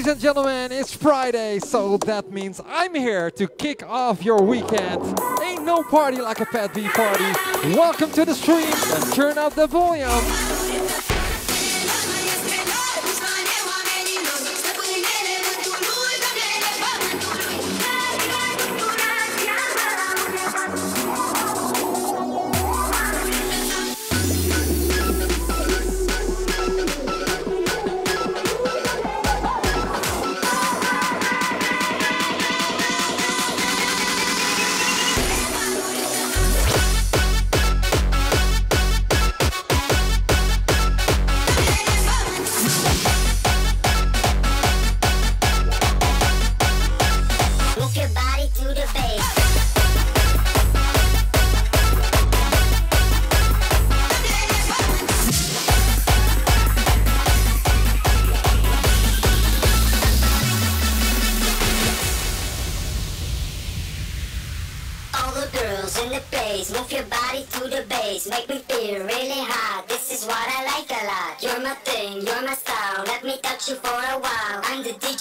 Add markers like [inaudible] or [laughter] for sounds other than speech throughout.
Ladies and gentlemen, it's Friday, so that means I'm here to kick off your weekend. Ain't no party like a Pat B party. Welcome to the stream and turn up the volume.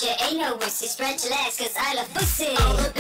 your anal whips. Stretch legs, cause I love pussy.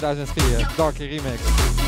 2004. Darky Remix.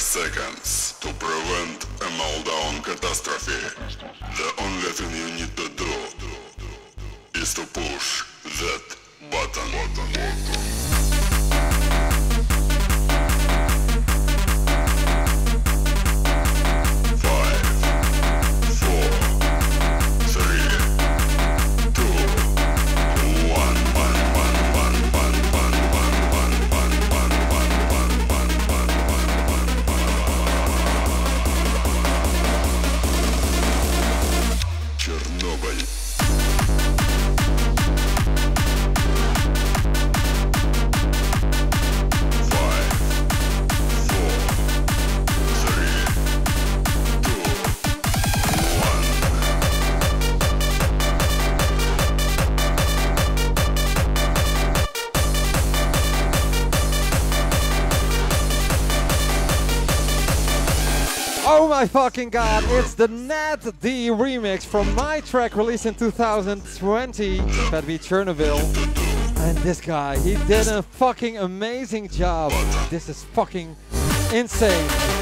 seconds to prevent a meltdown catastrophe. The only thing you need to do is to push that button. button. button. My fucking god, it's the Nat D remix from my track released in 2020, Pat B Chernobyl. And this guy, he did a fucking amazing job. This is fucking insane.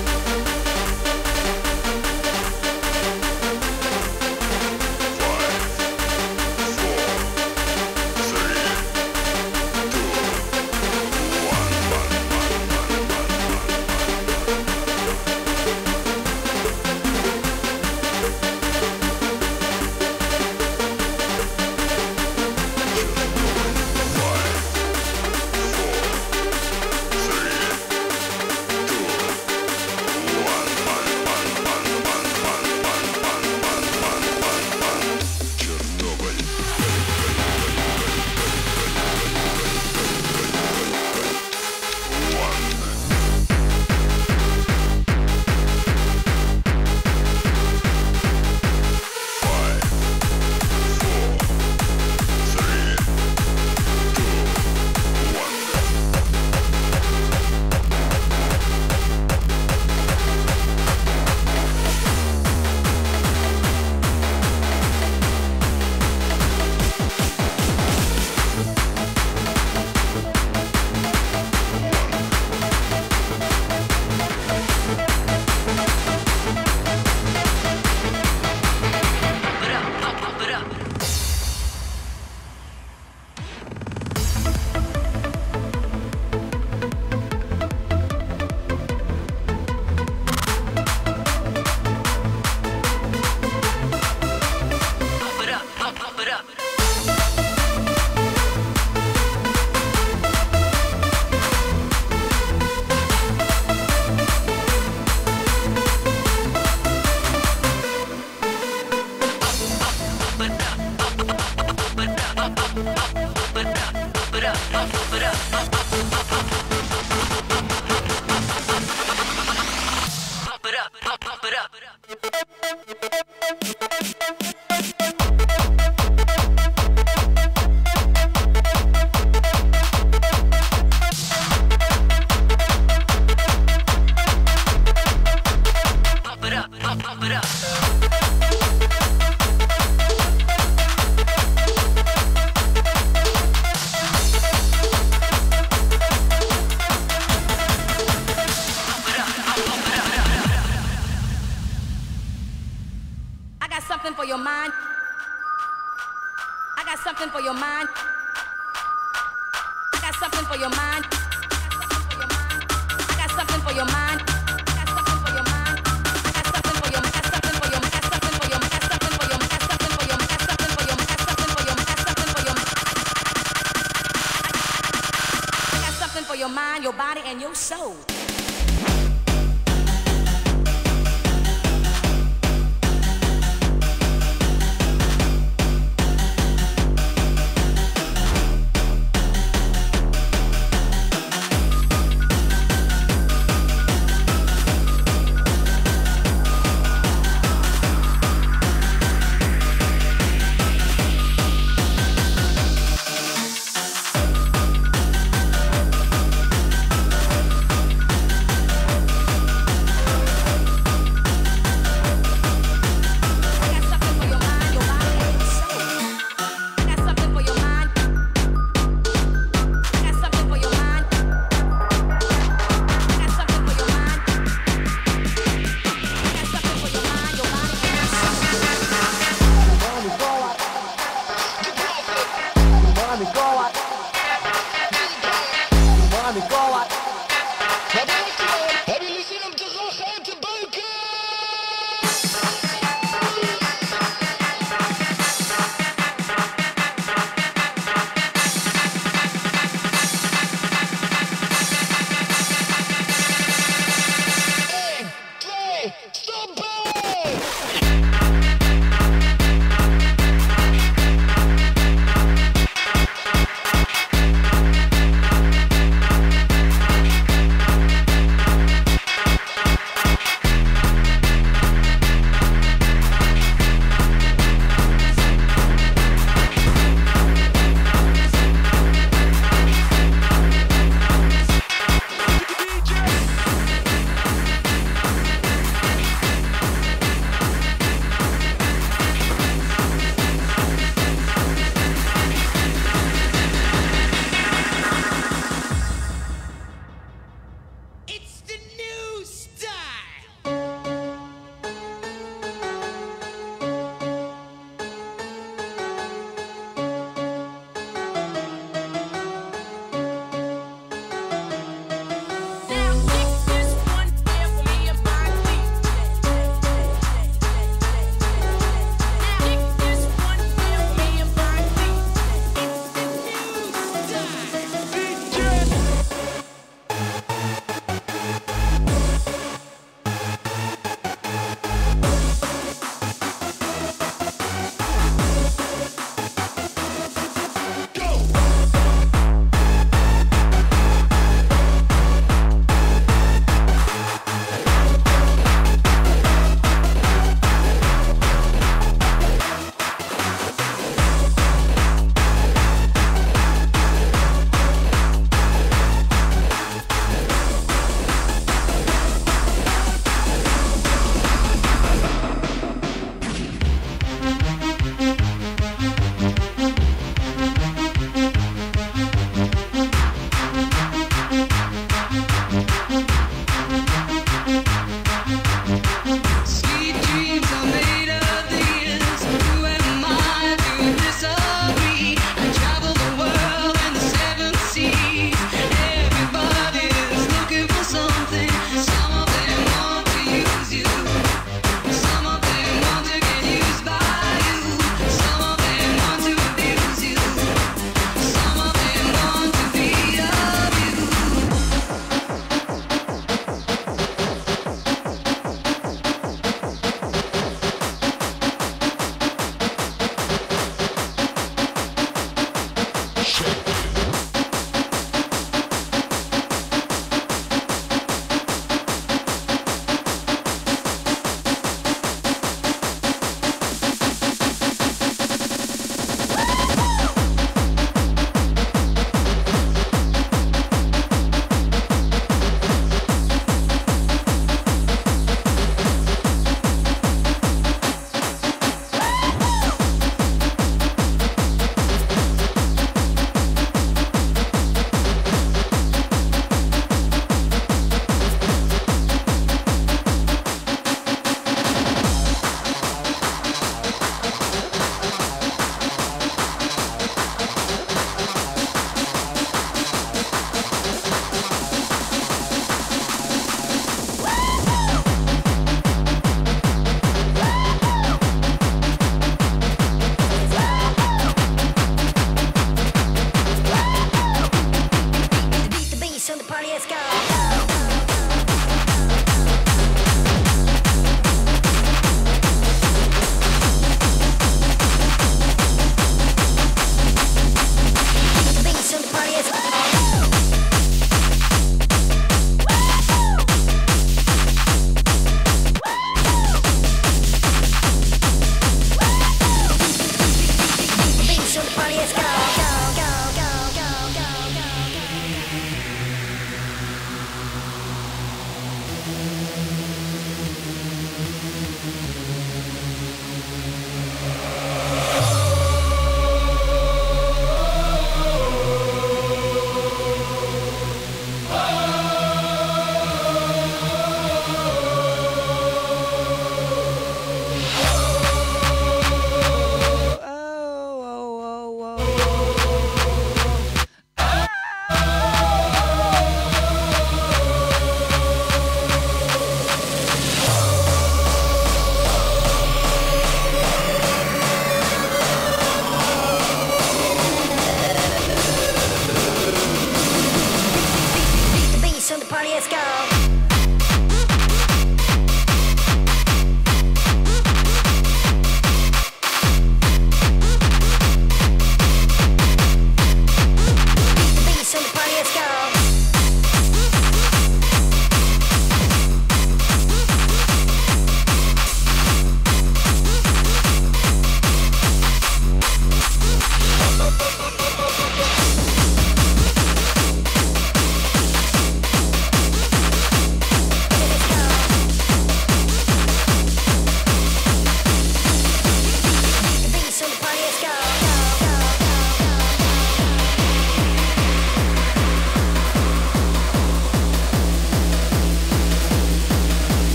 Because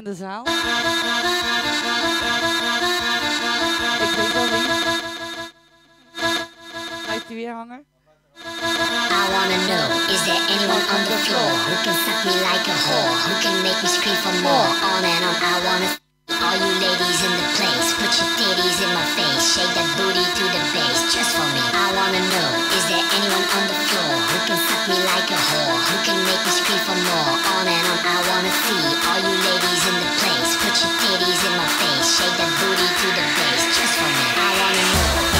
in de zaal? Ik weet wie. Blijft hij weer hangen? I wanna know, is there anyone on the floor who can suck me like a whore? Who can make me scream for more? On and on, I wanna all you ladies in the place. Put your titties in my face, shake that booty to the bass, just for me. I wanna know, is there anyone on the floor who can suck me like a whore? Who can make me scream for more? On and on, I wanna see all you ladies in the place. Put your titties in my face, shake that booty to the bass, just for me. I wanna know,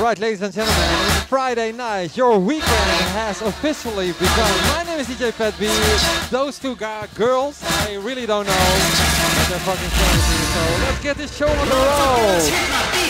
who All right, ladies and gentlemen, it's Friday night. Your weekend has officially begun. My name is DJ Pat B. Those two girls, I really don't know what they're fucking you. So let's get this show on the road.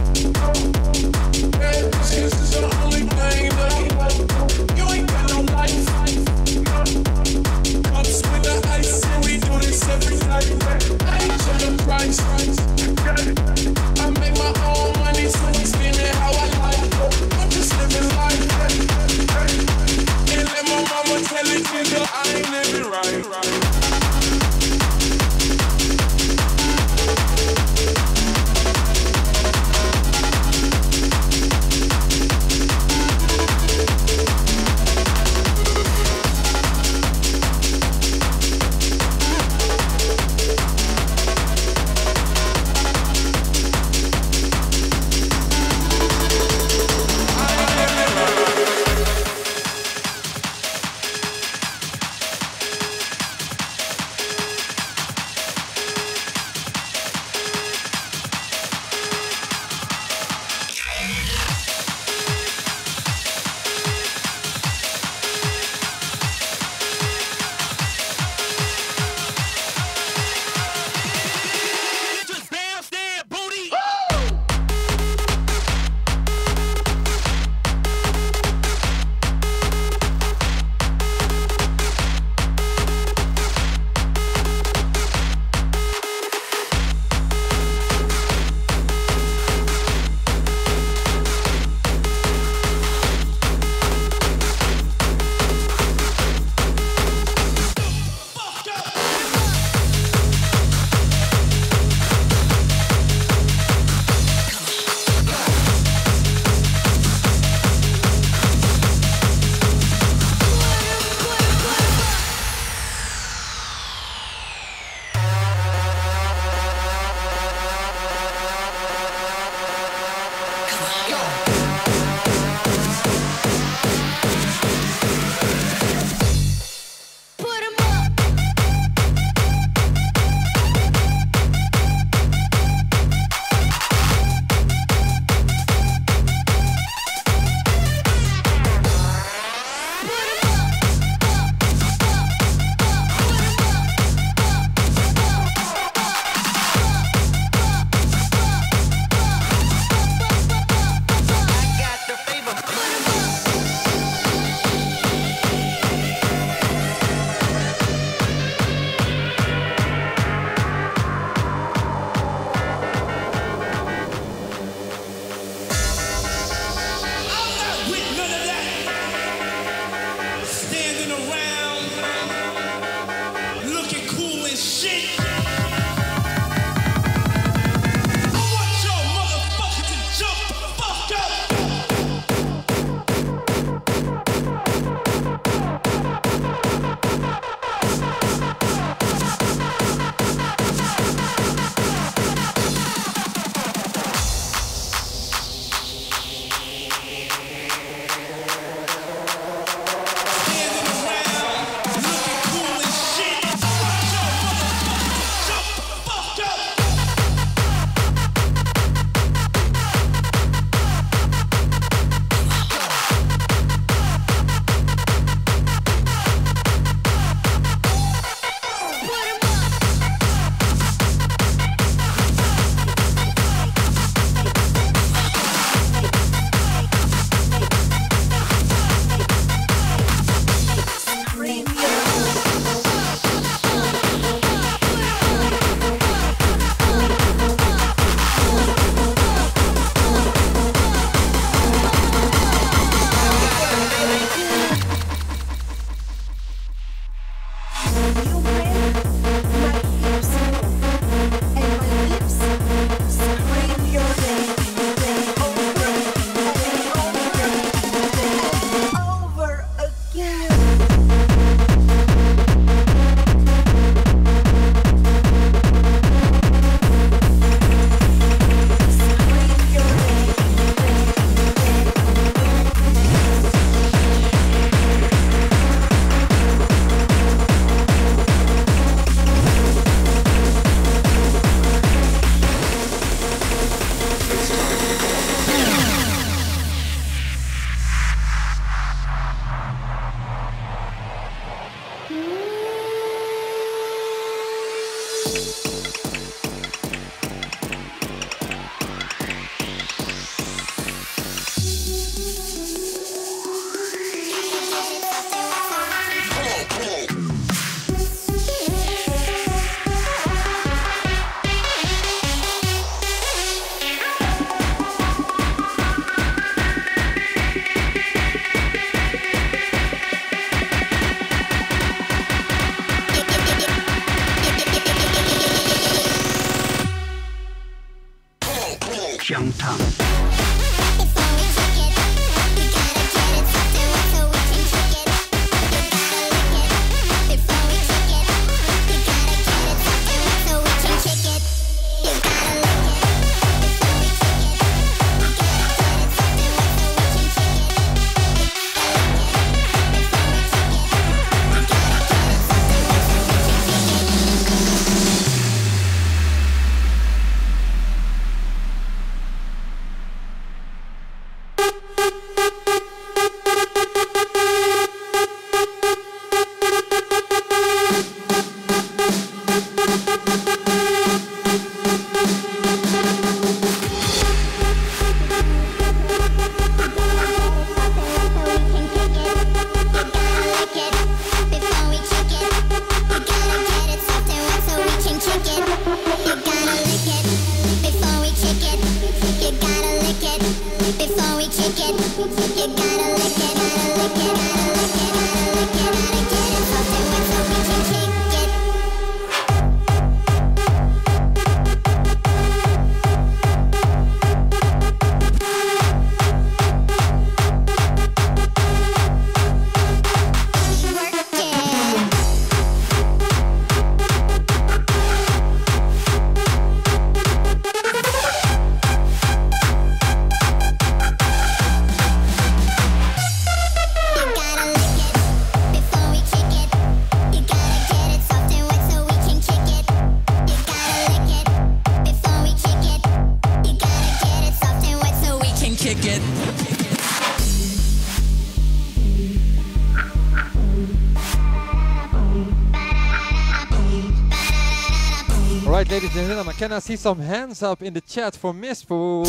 Hilma. Can I see some hands up in the chat for Miss Poes?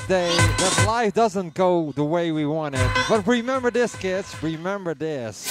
day that life doesn't go the way we want it. But remember this, kids. Remember this.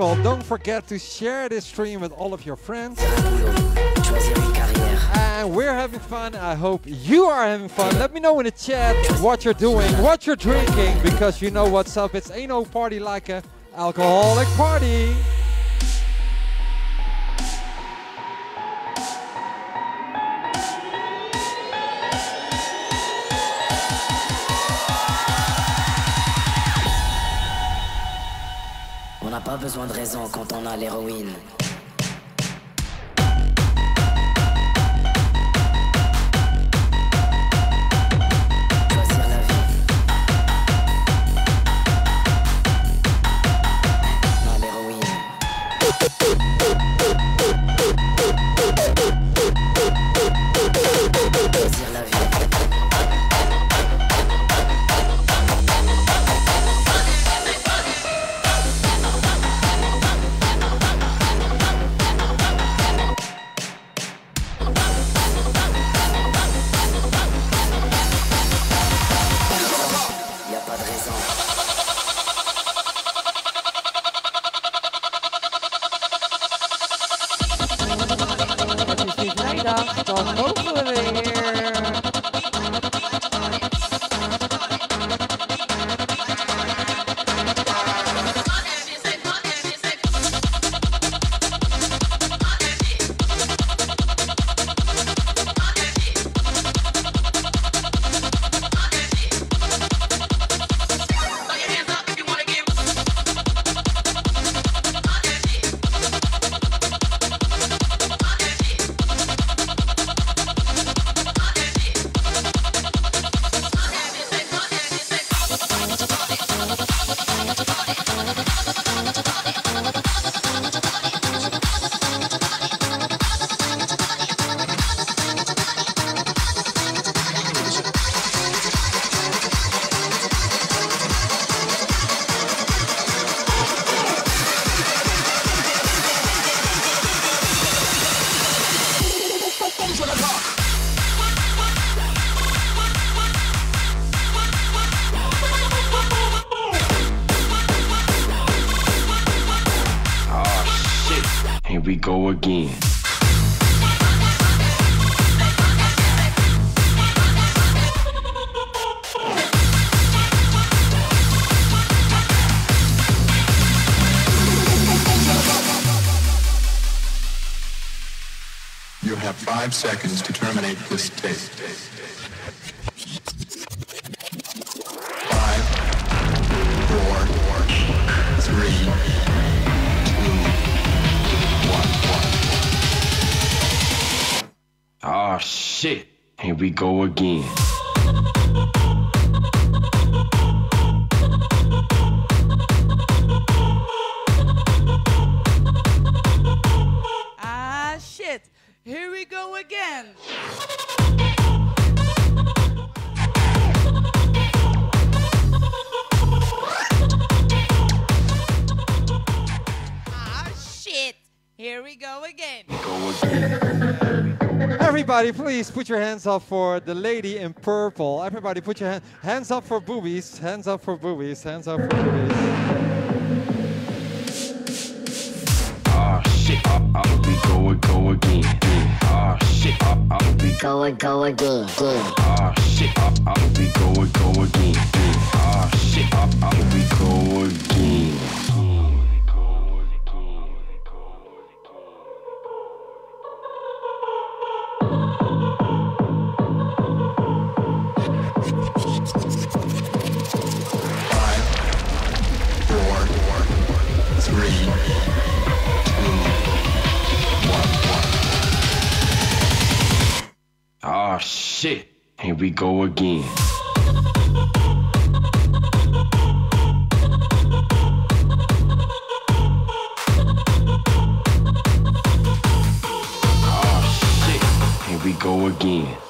People, don't forget to share this stream with all of your friends. And we're having fun. I hope you are having fun. Let me know in the chat what you're doing, what you're drinking, because you know what's up. It's ain't no party like a alcoholic party. Besoin de raison quand on a l'héroïne. Five seconds to terminate this tape. Five, four, three, two, one, one. Oh shit, here we go again. Everybody, please put your hands up for the lady in purple. Everybody, put your hand, hands up for boobies. Hands up for boobies. Hands up for boobies. Oh shit, oh, oh, we go again. Oh shit, oh, oh, we Go again. Oh shit, oh, oh, we go again. Oh shit, oh, oh, we go again. Shit, here we go again. Oh go again.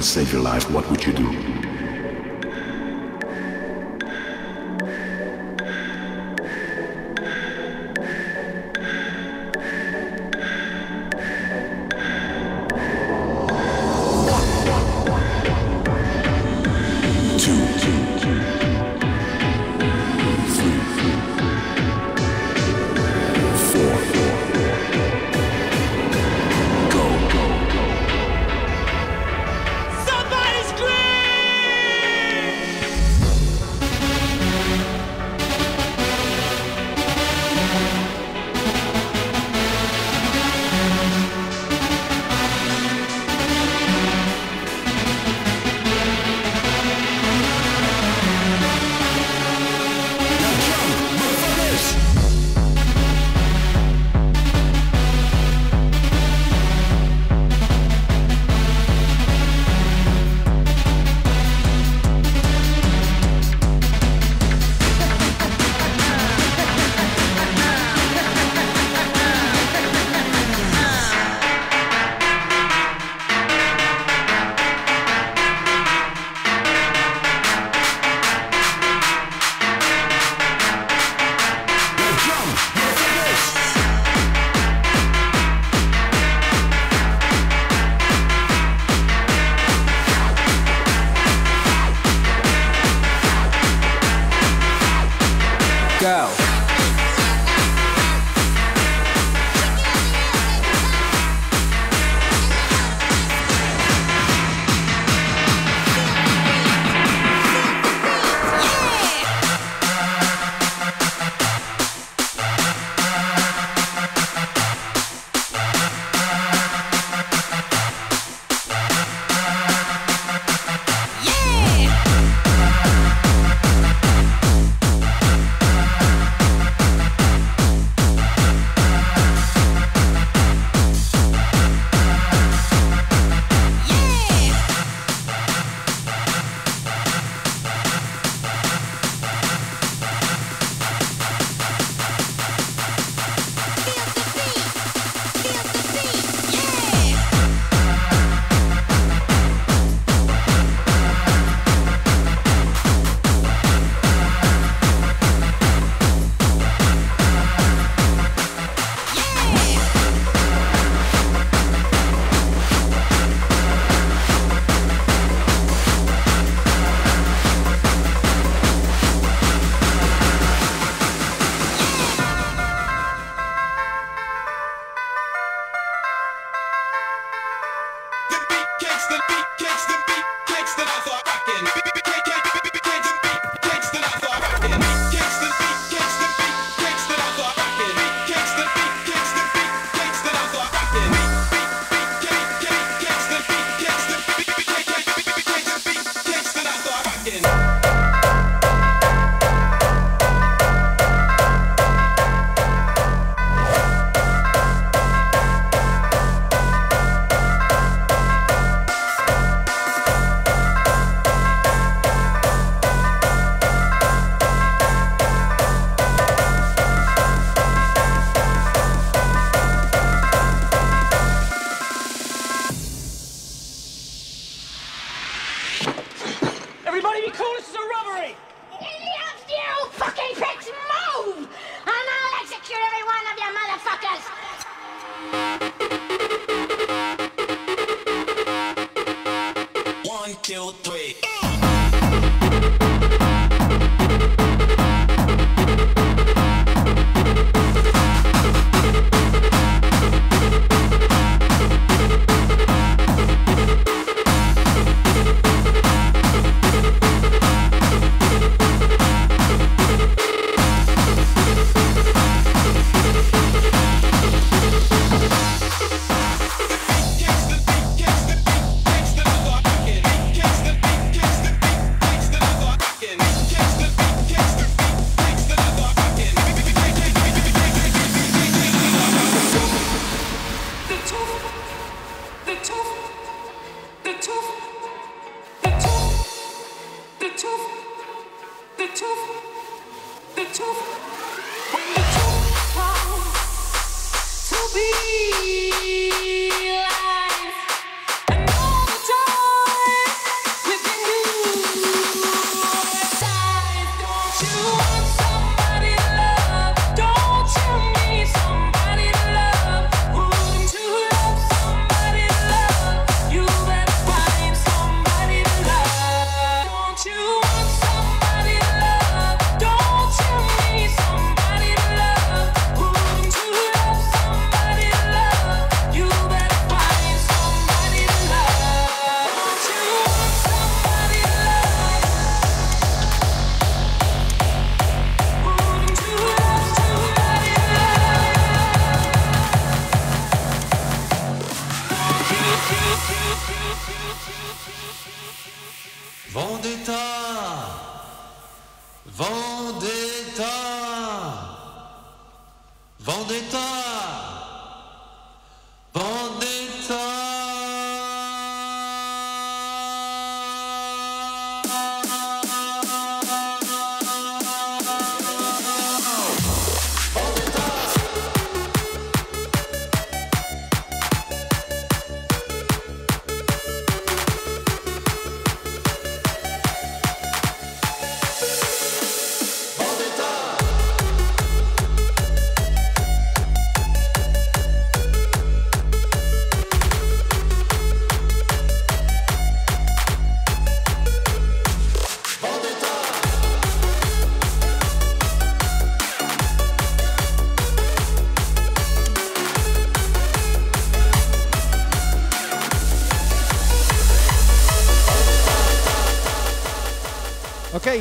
and save your life, what would you do?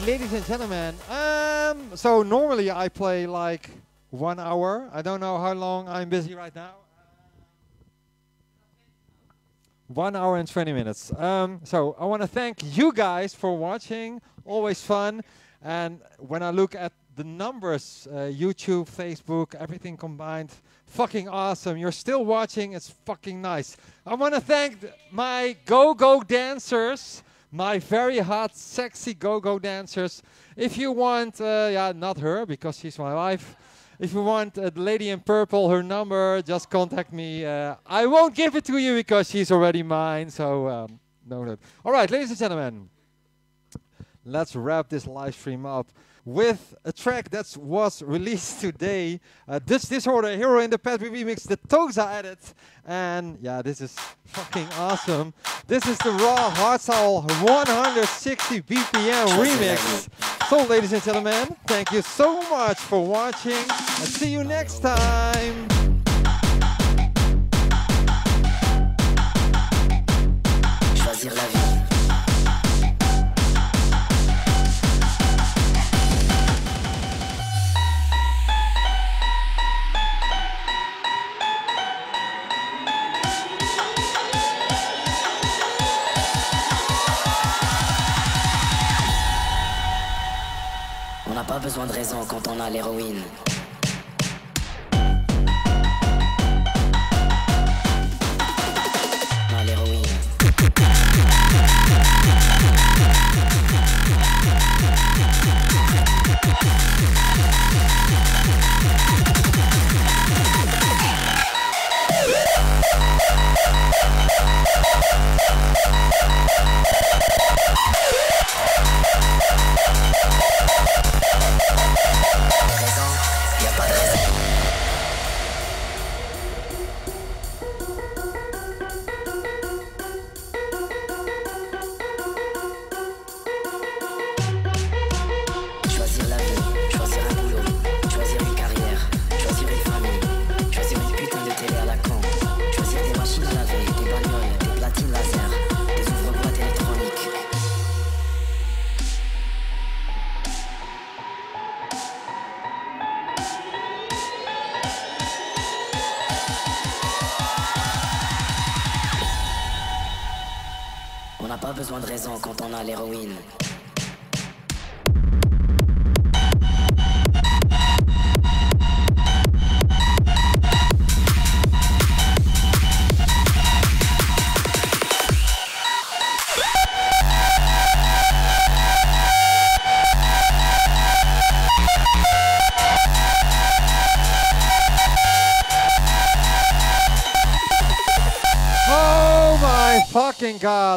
Ladies and gentlemen. Um, so normally I play like one hour. I don't know how long I'm busy right now. One hour and 20 minutes. Um, so I want to thank you guys for watching. Always fun. And when I look at the numbers, uh, YouTube, Facebook, everything combined, fucking awesome. You're still watching. It's fucking nice. I want to thank th- my go-go dancers, my very hot, sexy go-go dancers. If you want, uh, yeah, not her because she's my wife. If you want uh, the lady in purple, her number, just contact me. Uh, I won't give it to you because she's already mine. So um, no, no. All right, ladies and gentlemen, let's wrap this live stream up with a track that was released [laughs] today. Uh, this Disorder Hero in the Petri remix, the Toza edit. And yeah, this is fucking [laughs] awesome. This is the raw hardstyle 160 BPM remix. So, ladies and gentlemen, thank you so much for watching and see you next time. Besoin de raison quand on a l'héroïne. L'héroïne.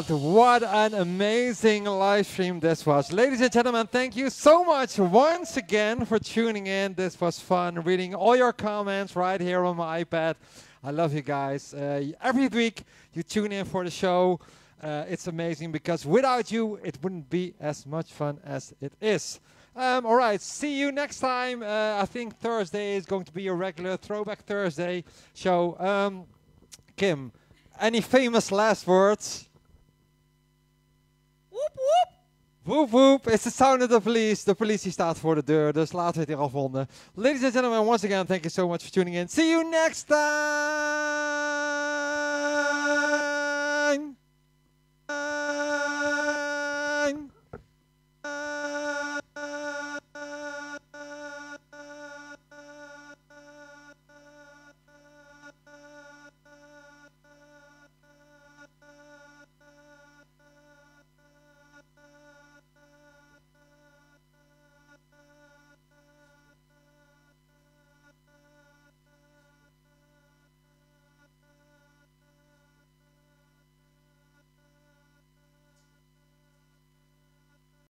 God, what an amazing live stream this was. Ladies and gentlemen, thank you so much once again for tuning in. This was fun reading all your comments right here on my iPad. I love you guys. Uh, every week you tune in for the show. Uh, it's amazing because without you, it wouldn't be as much fun as it is. Um, all right, see you next time. Uh, I think Thursday is going to be a regular Throwback Thursday show. Um, Kim, any famous last words? Woep woep. Woep woep. It's the sound of the police. De politie staat voor de deur, dus laten we het hier afronden. Ladies and gentlemen, once again, thank you so much for tuning in. See you next time.